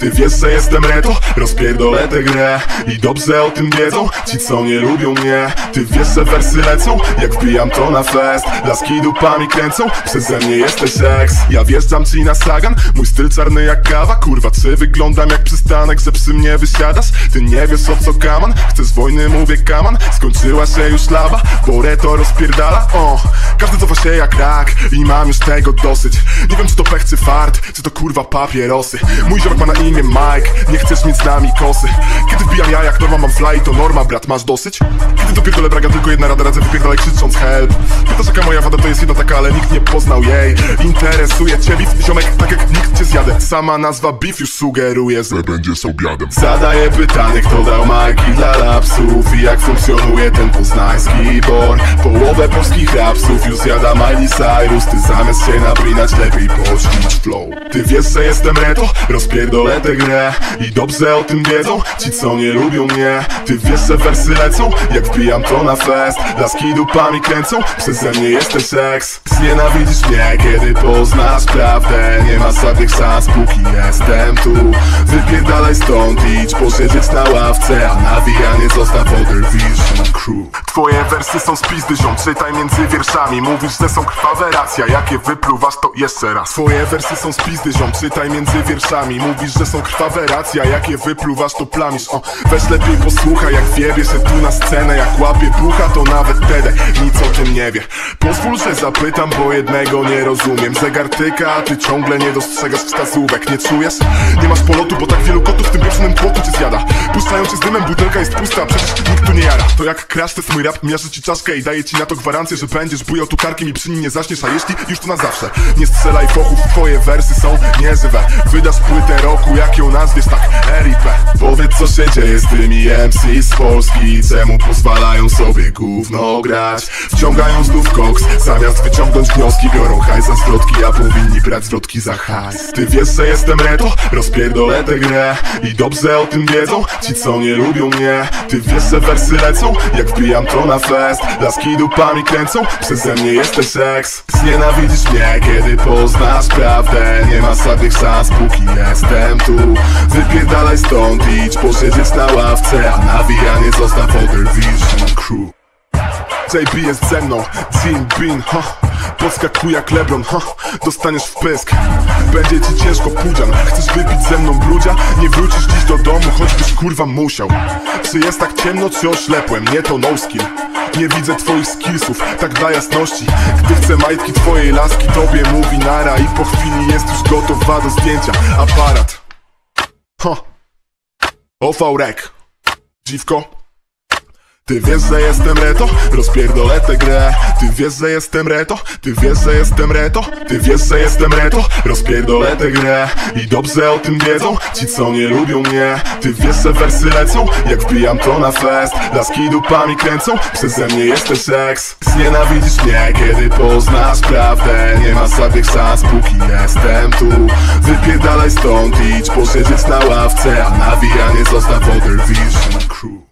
Ty wiesz, że jestem reto, rozpierdolę tę grę. I dobrze o tym wiedzą, ci co nie lubią mnie. Ty wiesz, że wersy lecą, jak wbijam to na fest. Laski dupami kręcą, przeze mnie jesteś eks Ja wjeżdżam ci na sagan, mój styl czarny jak kawa. Kurwa, czy wyglądam jak przystanek, że przy mnie wysiadasz? Ty nie wiesz o co kaman, chcesz wojny, mówię kaman. Skończyła się już lawa, bo reto rozpierdala. O, każdy cofa się jak rak. I mam już tego dosyć. Nie wiem czy to pech czy fart, czy to kurwa papierosy. Mój ziomek ma na imię Mike, nie chcesz mieć z nami kosy. Kiedy wbijam ja jak norma mam fly, to norma brat, masz dosyć? Kiedy dopierdolę braga, tylko jedna rada, radzę wypierdolę krzycząc help Pytasz jaka moja wada, to jest jedna taka, ale nikt nie poznał jej. Interesuje cię beef, ziomek, tak jak nikt cię zjadę. Sama nazwa beef już sugeruje, że będziesz obiadem. Zadaję pytanie, kto dał majki dla lapsów I jak funkcjonuje ten poznański bor Połowę polskich rapsów już zjada Miley Cyrus Ty zamiast się napinać, lepiej poćwicz flow. Ty wiesz, że jestem reto, rozpierdolę tę grę I dobrze o tym wiedzą, ci co nie lubią mnie. Ty wiesz, że wersy lecą, jak wbijam to na fest. Laski dupami kręcą, przeze mnie jesteś seks. Znienawidzisz mnie, kiedy poznasz prawdę. Nie ma żadnych szans, póki jestem tu. Wypierdalaj stąd, idź posiedzieć na ławce A nawijanie Twoje wersy są z pizdy, ziom, czytaj między wierszami. Mówisz, że są krwawe, racja, jakie wypluwasz to jeszcze raz. Twoje wersy są z pizdy, ziom, czytaj między wierszami. Mówisz, że są krwawe, racja, jakie wypluwasz to plamisz O, weź lepiej posłuchaj, jak wiebie się tu na scenę. Jak łapie bucha, to nawet Tedek nic o tym nie wie. Pozwól, że zapytam, bo jednego nie rozumiem. Zegar tyka, a ty ciągle nie dostrzegasz wskazówek. Nie czujesz? Nie masz polotu, bo tak wielu kotów w tym pieprzonym płotu cię zjada Puszczają cię z dymem, butelka jest pusta, przecież nikt tu nie jara. To jak crash test mój rap, miażdży ci czaszkę i daje ci na to gwarancję, że będziesz bujał tu karkiem i przy nim nie zaśniesz A jeśli już to na zawsze, nie strzelaj fochów, twoje wersy są nieżywe. Wydasz płytę roku, jak ją nazwiesz, tak RIP Powiedz co się dzieje z tymi MC z Polski Czemu pozwalają sobie gówno grać? Wciągają znów koks, zamiast wyciągnąć wnioski Biorą hajs za zwrotki, a powinni brać zwrotki za hajs. Ty wiesz, że jestem reto, rozpierdolę tę grę I dobrze o tym wiedzą, ci co nie lubią mnie Ty wiesz, że wersy lecą, jak wbijam to na fest. Laski dupami kręcą, przeze mnie jesteś seks. Znienawidzisz mnie, kiedy poznasz prawdę. Nie ma żadnych szans, póki jestem tu. Wypierdalaj stąd, idź posiedzieć na ławce A nawijanie zostaw Other Vision Crew JB jest ze mną, Jim Bean, ha Podskakuj jak Lebron, ha. Dostaniesz w pysk. Będzie ci ciężko pudzian. Chcesz wypić ze mną bludzia? Nie wrócisz dziś do domu, choćbyś kurwa musiał. Czy jest tak ciemno, czy oślepłem? Nie to no skill. Nie widzę twoich skillsów, tak dla jasności. Gdy chcę majtki twojej laski, tobie mówi nara. I po chwili jest już gotowa do zdjęcia. Aparat. Ha. OV Rek. Dziwko ty wiesz, że jestem reto, rozpierdolę tę grę. Ty wiesz, że jestem reto, ty wiesz, że jestem reto? Ty wiesz, że jestem reto, rozpierdolę tę grę. I dobrze o tym wiedzą, ci co nie lubią mnie. Ty wiesz, że wersy lecą, jak wbijam to na fest. Laski dupami kręcą, przeze mnie jesteś seks. Znienawidzisz mnie, kiedy poznasz prawdę. Nie ma żadnych szans, póki jestem tu. Wypierdalaj stąd, idź posiedzieć na ławce A nawijanie zostaw Other Vision Crew